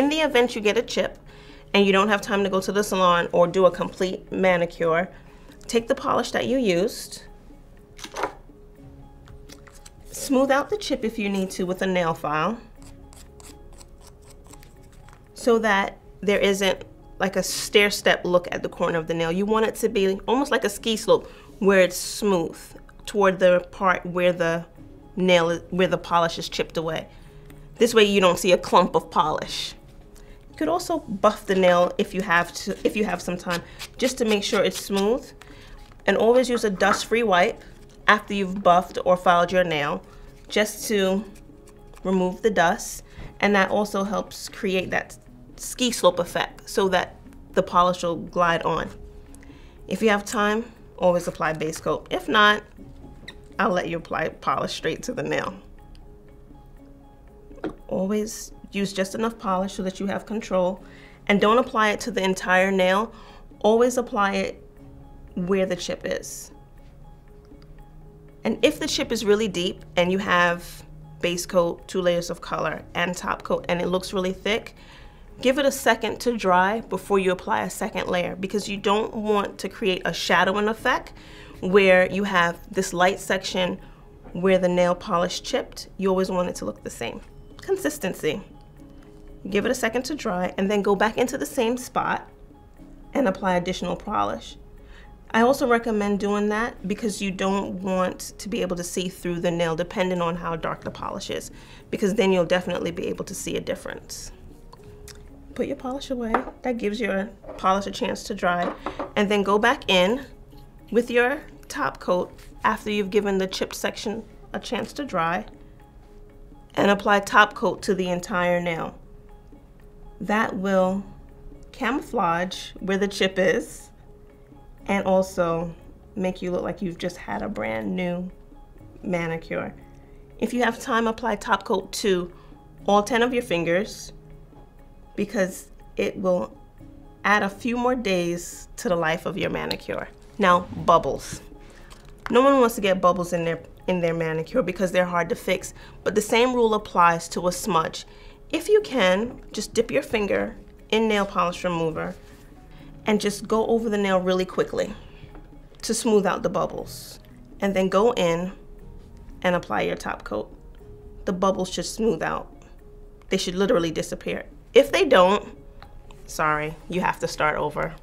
in the event you get a chip and you don't have time to go to the salon or do a complete manicure, take the polish that you used, smooth out the chip if you need to with a nail file so that there isn't like a stair step look at the corner of the nail. You want it to be almost like a ski slope where it's smooth toward the part where the nail where the polish is chipped away. This way you don't see a clump of polish. Could also buff the nail if you have to if you have some time just to make sure it's smooth. And always use a dust-free wipe after you've buffed or filed your nail just to remove the dust and that also helps create that ski slope effect so that the polish will glide on. If you have time, always apply base coat. If not, I'll let you apply polish straight to the nail. Always use just enough polish so that you have control and don't apply it to the entire nail. Always apply it where the chip is. And if the chip is really deep and you have base coat, two layers of color, and top coat, and it looks really thick, give it a second to dry before you apply a second layer because you don't want to create a shadowing effect where you have this light section where the nail polish chipped. You always want it to look the same. Consistency. Give it a second to dry and then go back into the same spot and apply additional polish. I also recommend doing that because you don't want to be able to see through the nail depending on how dark the polish is because then you'll definitely be able to see a difference. Put your polish away. That gives your polish a chance to dry. And then go back in with your top coat after you've given the chipped section a chance to dry and apply top coat to the entire nail. That will camouflage where the chip is and also make you look like you've just had a brand new manicure. If you have time, apply top coat to all 10 of your fingers because it will add a few more days to the life of your manicure. Now, bubbles. No one wants to get bubbles in their in their manicure because they're hard to fix, but the same rule applies to a smudge. If you can, just dip your finger in nail polish remover and just go over the nail really quickly to smooth out the bubbles. And then go in and apply your top coat. The bubbles should smooth out. They should literally disappear. If they don't, sorry, you have to start over.